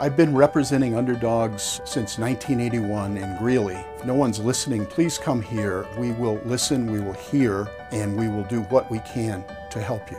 I've been representing underdogs since 1981 in Greeley. If no one's listening, please come here. We will listen, we will hear, and we will do what we can to help you.